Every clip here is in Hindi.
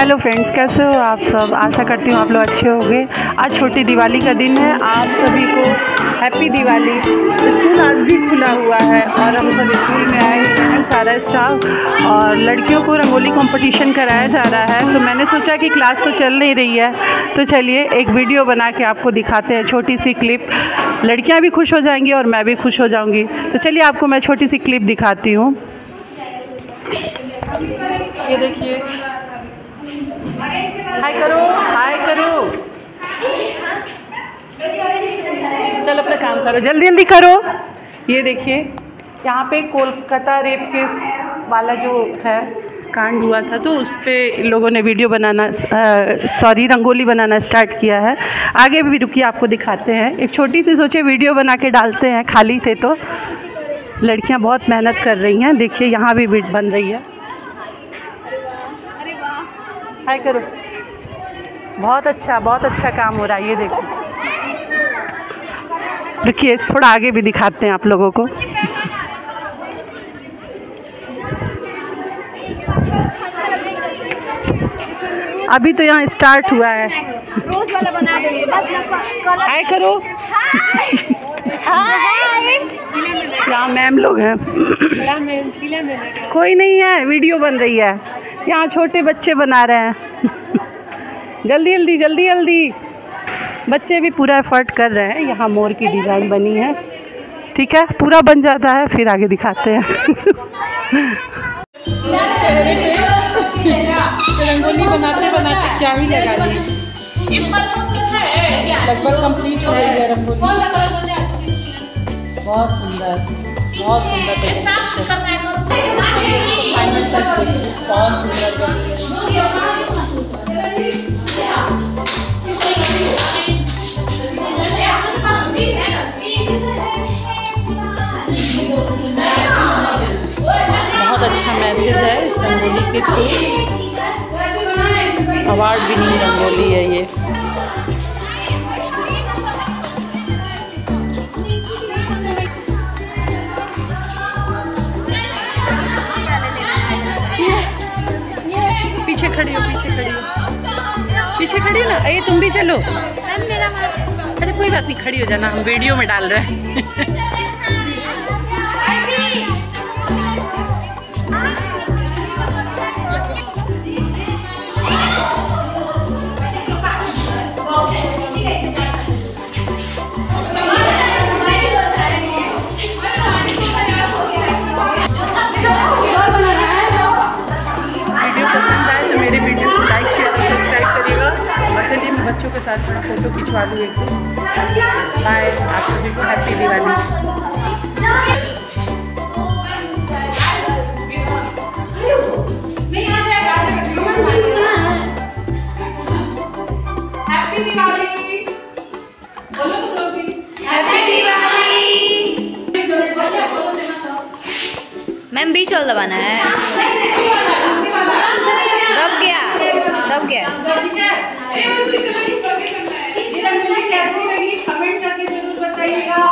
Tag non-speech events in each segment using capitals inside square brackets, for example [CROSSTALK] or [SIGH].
हेलो फ्रेंड्स कैसे हो आप सब? आशा करती हूँ आप लोग अच्छे होंगे। आज छोटी दिवाली का दिन है। आप सभी को हैप्पी दिवाली। स्कूल आज भी खुला हुआ है और हम सब स्कूल में आए हैं, सारा स्टाफ और लड़कियों को रंगोली कंपटीशन कराया जा रहा है। तो मैंने सोचा कि क्लास तो चल नहीं रही है। तो चलिए एक वीडियो बना के आपको दिखाते हैं, छोटी सी क्लिप लड़कियाँ भी खुश हो जाएँगी और मैं भी खुश हो जाऊँगी। तो चलिए आपको मैं छोटी सी क्लिप दिखाती हूँ। ये देखिए हाय करो हाय करो चलो, अपना काम करो। जल्दी जल्दी करो। ये देखिए, यहाँ पे कोलकाता रेप केस वाला जो है, कांड हुआ था तो उस पर लोगों ने वीडियो बनाना सॉरी, रंगोली बनाना स्टार्ट किया है। आगे भी रुकिए, आपको दिखाते हैं। एक छोटी सी सोचे, वीडियो बना के डालते हैं, खाली थे तो। लड़कियाँ बहुत मेहनत कर रही हैं। देखिए, यहाँ भी बन रही है। हाय करो। बहुत अच्छा बहुत अच्छा काम हो रहा है ये देखो। देखिए थोड़ा आगे भी दिखाते हैं आप लोगों को। अभी तो यहाँ स्टार्ट हुआ है। रोज वाला बना देंगे बस हाय करो यहाँ मैम लोग हैं कोई नहीं है वीडियो बन रही है। यहाँ छोटे बच्चे बना रहे हैं। जल्दी जल्दी जल्दी जल्दी। बच्चे भी पूरा एफर्ट कर रहे हैं। यहाँ मोर की डिज़ाइन बनी है। ठीक है? पूरा बन जाता है फिर आगे दिखाते हैं। रंगोली बनाते बनाते क्या ही लगा ली लगभग कंप्लीट हो गई है रंगोली। बहुत सुंदर बहुत सुंदर बहुत सुंदर बहुत अच्छा मैसेज है इस रंगोली के थ्रू। अवार्ड विनिंग रंगोली है ये। खड़ी हो पीछे खड़ी हो। पीछे खड़ी हो ना? अरे तुम भी चलो। अरे कोई बात नहीं खड़ी हो जाना हम वीडियो में डाल रहे हैं। [LAUGHS] साथ थोड़ा फ़ोटो खिंचवा दूँ एक बाय आप सभी को हैप्पी दिवाली। हैप्पी दिवाली बोलो तुम लोग भी मैम बीच वाला दबाना है। दब गया। दब गया। There.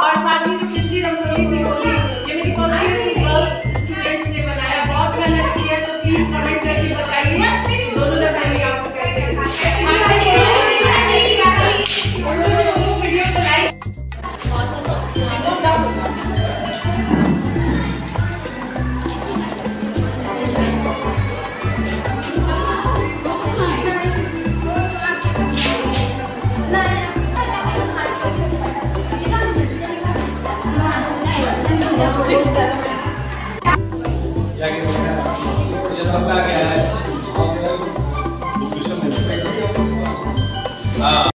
tocar